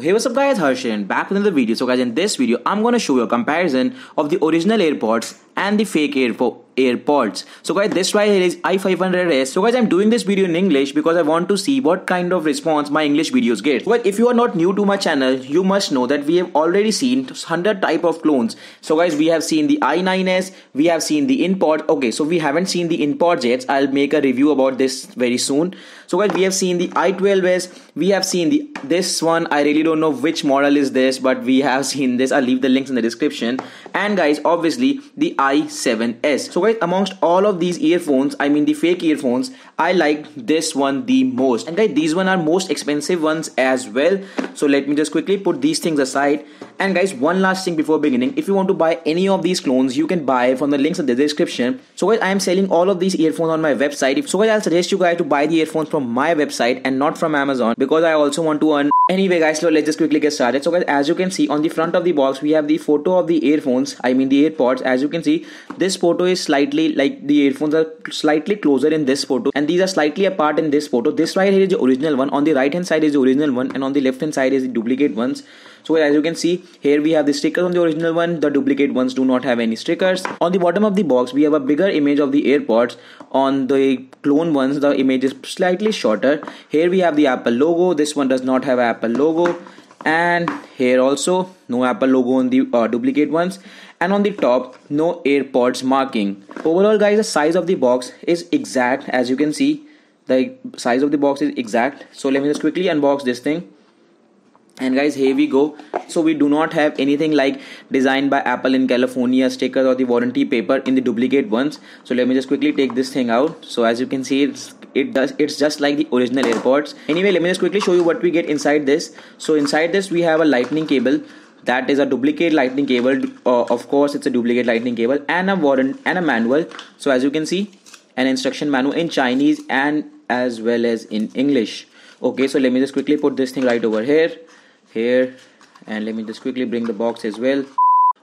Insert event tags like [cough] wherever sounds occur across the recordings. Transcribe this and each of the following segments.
Hey what's up guys Harshan back with another video. So guys in this video I'm gonna show you a comparison of the original AirPods and the fake AirPods AirPods. So guys, this right here is i500s. So guys, I'm doing this video in English because I want to see what kind of response my English videos get. But if you are not new to my channel, you must know that we have already seen 100 type of clones. So guys, we have seen the i9s, we have seen the InPod. Okay, so we haven't seen the InPods yet. I'll make a review about this very soon. So guys, we have seen the i12s, we have seen the this one. I really don't know which model is this, but we have [laughs] seen this. I'll leave the links in the description. And guys, obviously the i7s. So guys, amongst all of these earphones i mean the fake earphones i like this one the most. And guys these one are most expensive ones as well. So let me just quickly put these things aside. And guys one last thing before beginning. If you want to buy any of these clones you can buy from the links in the description. So guys i am selling all of these earphones on my website. If so guys i'll suggest you guys to buy the earphones from my website and not from amazon because i also want to earn anyway guys so let's just quickly get started. So guys as you can see on the front of the box we have the photo of the earphones i mean the airpods. As you can see this photo is slightly like the earphones are slightly closer in this photo and these are slightly apart in this photo. This right here is the original one. On the right hand side is the original one and on the left hand side is the duplicate ones so as you can see here we have the stickers on the original one. The duplicate ones do not have any stickers. On the bottom of the box we have a bigger image of the airpods. On the clone ones the image is slightly shorter. Here we have the apple logo. This one does not have apple logo. And here also no apple logo on the uh, duplicate ones. And on the top no airpods marking. Overall guys the size of the box is exact. As you can see the size of the box is exact. So let me just quickly unbox this thing and guys here we go. So we do not have anything like designed by apple in california stickers or the warranty paper in the duplicate ones. So let me just quickly take this thing out. So as you can see it's it does it's just like the original airpods. Anyway let me just quickly show you what we get inside this. So inside this we have a lightning cable. That is a duplicate lightning cable. Uh, of course it's a duplicate lightning cable and a warrant and a manual. So as you can see an instruction manual in chinese and as well as in english. Okay so let me just quickly put this thing right over here here and let me just quickly bring the box as well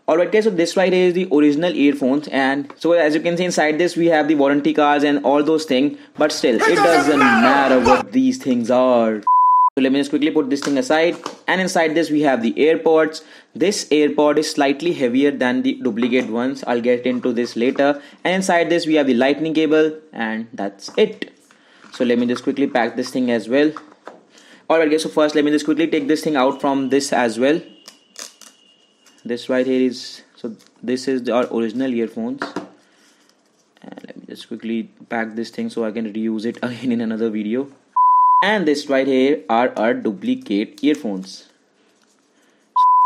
Alright guys, so this right here is the original earphones and so as you can see inside this we have the warranty cards and all those things but still it doesn't matter what these things are. So let me just quickly put this thing aside and inside this we have the airpods. This airpod is slightly heavier than the duplicate ones. I'll get into this later and inside this we have the lightning cable and that's it. So let me just quickly pack this thing as well. Alright guys, so first let me just quickly take this thing out from this as well. This right here is so this is our original earphones. And let me just quickly pack this thing so I can reuse it [laughs] again in another video. And this right here are our duplicate earphones.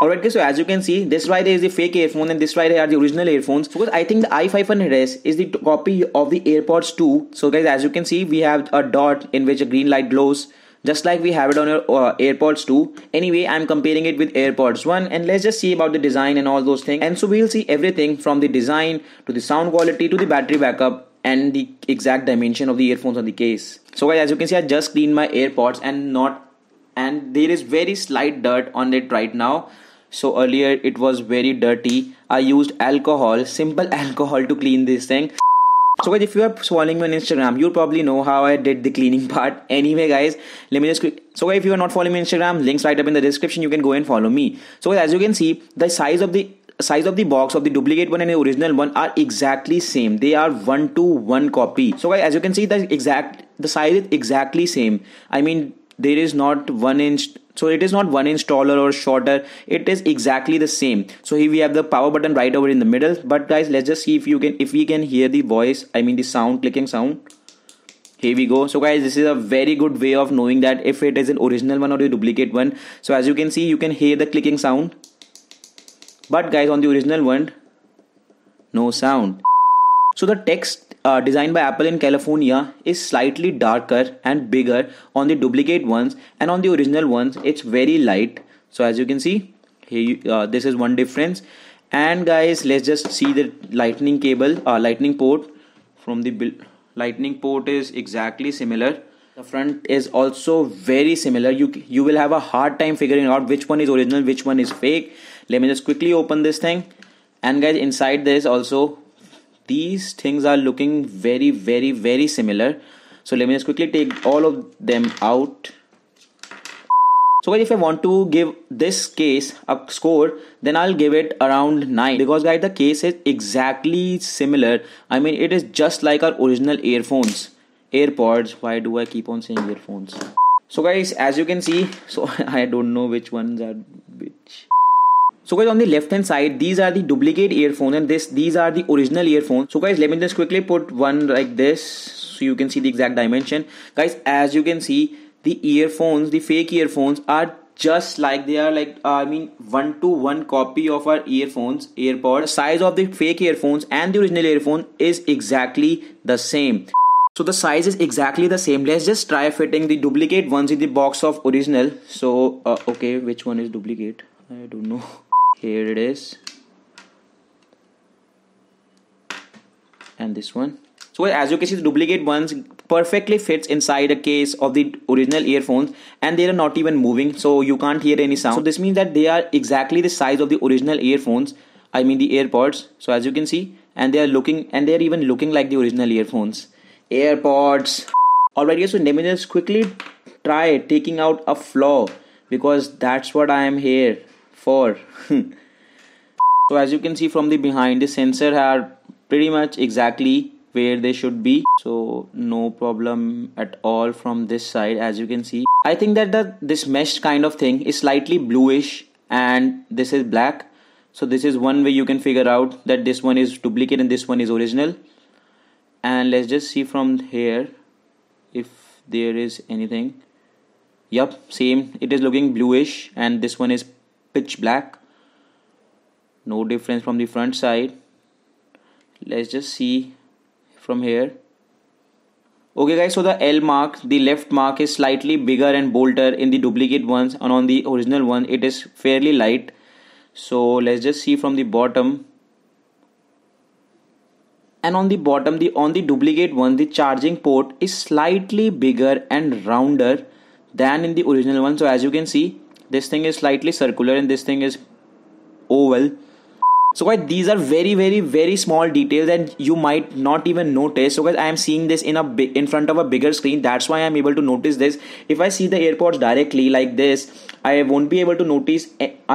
Alright guys, so as you can see, this right here is the fake earphone and this right here are the original earphones. Because I think the i500s is the copy of the AirPods 2. So guys, as you can see, we have a dot in which a green light glows just like we have it on your uh, AirPods 2. Anyway, I'm comparing it with AirPods 1 and let's just see about the design and all those things. And so we'll see everything from the design to the sound quality to the battery backup and the exact dimension of the earphones on the case. So guys, as you can see, I just cleaned my AirPods and not and there is very slight dirt on it right now. So earlier it was very dirty. I used alcohol, simple [laughs] alcohol to clean this thing. So guys, if you are following me on Instagram, you'll probably know how I did the cleaning [laughs] part. Anyway, guys, let me just quick. So guys, if you are not following me on Instagram, links right up in the description. You can go and follow me. So guys, as you can see, the size of the size of the box of the duplicate one and the original one are exactly same. They are one to one copy. So guys, as you can see, the exact the size is exactly same. I mean, there is not one inch so it is not one inch taller or shorter. It is exactly the same. So here we have the power button right over in the middle. But guys let's just see if you can if we can hear the voice i mean the sound clicking sound. Here we go. So guys this is a very good way of knowing that if it is an original one or a duplicate one. So as you can see you can hear the clicking sound. But guys on the original one no sound so the text uh, designed by Apple in California is slightly darker and bigger on the duplicate ones and on the original ones. It's very light. So as you can see here uh, this is one difference. And guys let's just see the lightning cable uh, lightning port from the lightning port is exactly similar. The front is also very similar. You you will have a hard time figuring out which one is original which one is fake. Let me just quickly open this thing. And guys inside this also these things are looking very very very similar so let me just quickly take all of them out So guys, if I want to give this case a score, then I'll give it around 9 because guys the case is exactly similar. I mean it is just like our original earphones. AirPods. Why do I keep on saying earphones? So guys, as you can see, [laughs] so I don't know which ones are which. So guys on the left hand side these are the duplicate earphones and this these are the original earphones. So guys let me just quickly put one like this so you can see the exact dimension. Guys as you can see the earphones the fake earphones are just like they are like uh, I mean one to one copy of our earphones AirPods. The size of the fake earphones and the original earphone is exactly the same. So the size is exactly the same. Let's just try fitting the duplicate ones in the box of original. So uh, okay, which one is duplicate? I don't know. [laughs] Here it is. And this one. So as you can see, the duplicate ones perfectly fits inside a case of the original earphones and they are not even moving so you can't hear any sound. So this means that they are exactly the size of the original earphones i mean the airpods. So as you can see and they are looking and they are even looking like the original earphones. Airpods. Alright guys so let me just quickly try taking out a flaw because that's what i am here for [laughs] so as you can see from the behind the sensor are pretty much exactly where they should be. So no problem at all from this side as you can see. I think that the this mesh kind of thing is slightly bluish and this is black. So this is one way you can figure out that this one is duplicate and this one is original. And let's just see from here if there is anything. Yep same. It is looking bluish and this one is pitch black. No difference from the front side. Let's just see from here. Okay guys so the L mark the left mark is slightly bigger and bolder in the duplicate ones and on the original one it is fairly light. So let's just see from the bottom. And on the bottom the on the duplicate one the charging port is slightly bigger and rounder than in the original one. So as you can see this thing is slightly circular and this thing is oval. So guys these are very very very small details and you might not even notice. So guys i am seeing this in a big in front of a bigger screen. That's why i'm able to notice this. If i see the airpods directly like this i won't be able to notice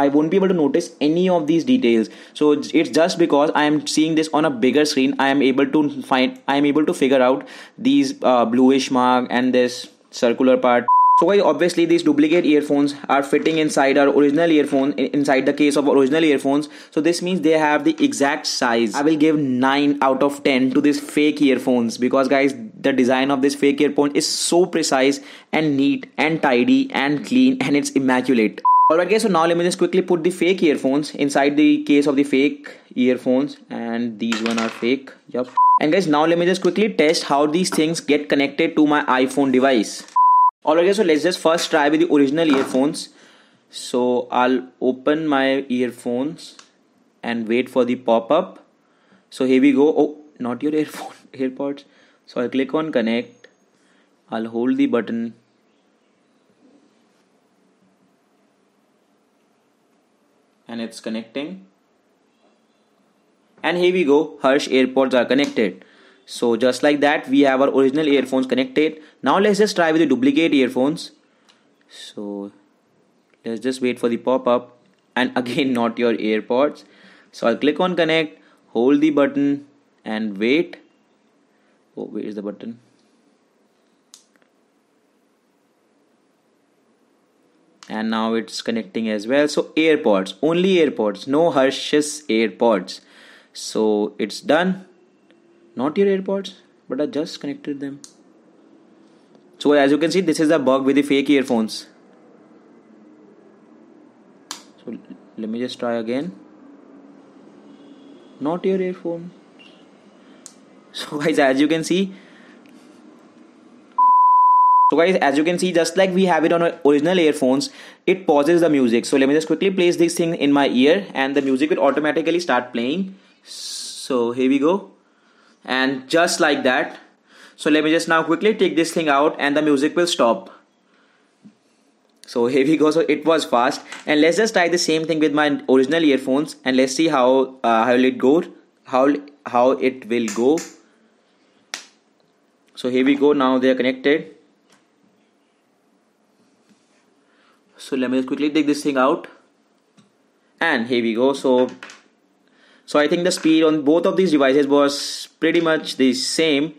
i won't be able to notice any of these details. So it's just because i am seeing this on a bigger screen i am able to find i am able to figure out these uh, bluish mark and this circular part so guys, obviously these duplicate earphones are fitting inside our original earphone, inside the case of original earphones. So this means they have the exact size. I will give 9 out of 10 to these fake earphones because guys, the design of this fake earphone is so precise and neat and tidy and clean and it's immaculate. Alright guys, so now let me just quickly put the fake earphones inside the case of the fake earphones and these one are fake. Yup. And guys, now let me just quickly test how these things get connected to my iPhone device. Alright, so let's just first try with the original earphones. So I'll open my earphones and wait for the pop-up. So here we go. Oh, not your earphone, [laughs] AirPods. So I click on connect. I'll hold the button. And it's connecting. And here we go. Harsh AirPods are connected so just like that we have our original earphones connected. Now let's just try with the duplicate earphones. So let's just wait for the pop-up. And [laughs] again not your AirPods so I'll click on connect hold the button and wait. Oh where is the button? And now it's connecting as well. So AirPods only AirPods no Harsh's AirPods so it's done not your AirPods but I just connected them. So as you can see this is a bug with the fake earphones. So let me just try again. Not your earphone so guys as you can see so guys as you can see just like we have it on our original earphones it pauses the music. So let me just quickly place this thing in my ear and the music will automatically start playing. So here we go and just like that so let me just now quickly take this thing out and the music will stop. So [laughs] here we go. So it was fast. And let's just try the same thing with my original earphones and let's see how uh, how it go how how it will go. So here we go. Now they are connected. So let me just quickly take this thing out. And here we go. So so I think the speed on both of these devices was pretty much the same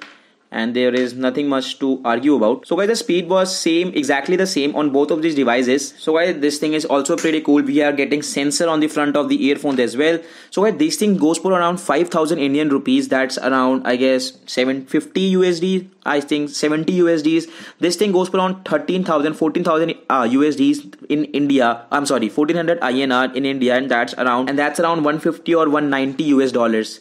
and there is nothing much to argue about. So guys the speed was same exactly the same on both of these devices. So guys this thing is also pretty cool. We are getting sensor on the front of the earphones as well. So guys this thing goes for around 5000 indian rupees. That's around i guess 750 usd i think 70 usds this thing goes for around 13000 14000 uh, usds in india. I'm sorry 1400 inr in india and that's around and that's around 150 or 190 us dollars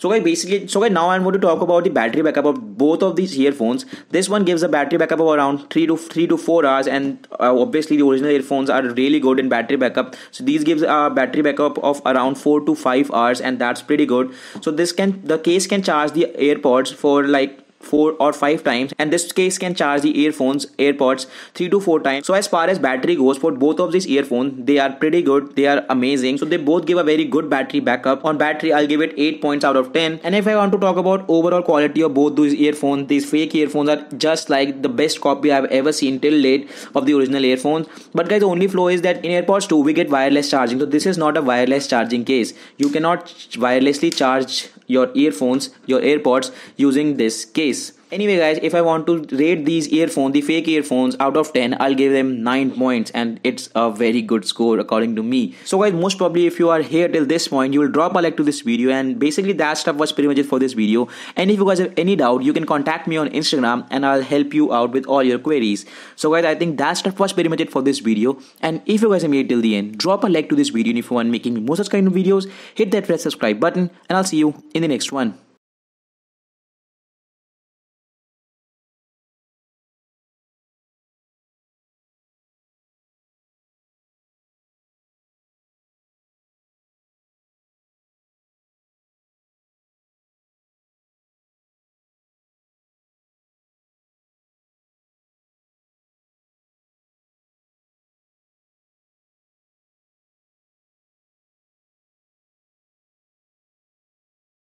so guys basically so guys now i'm going to talk about the battery backup of both of these earphones. This one gives a battery backup of around 3 to 3 to 4 hours and uh, obviously the original earphones are really good in battery backup. So these gives a battery backup of around 4 to 5 hours and that's pretty good. So this can the case can charge the airpods for like four or five times and this case can charge the earphones airpods three to four times. So as far as battery goes for both of these earphones they are pretty good. They are amazing. So they both give a very good battery backup. On battery i'll give it 8 points out of 10 and if i want to talk about overall quality of both these earphones these fake earphones are just like the best copy i've ever seen till late of the original earphones. But guys the only flaw is that in airpods 2 we get wireless charging. So this is not a wireless charging case. You cannot wirelessly charge your earphones your airpods using this case anyway guys if i want to rate these earphones the fake earphones out of 10 i'll give them 9 points and it's a very good score according to me. So guys most probably if you are here till this point you will drop a like to this video and basically that stuff was pretty much it for this video. And if you guys have any doubt you can contact me on instagram and i'll help you out with all your queries. So guys i think that stuff was pretty much it for this video. And if you guys have made it till the end drop a like to this video and if you want making more such kind of videos hit that red subscribe button and i'll see you in the next one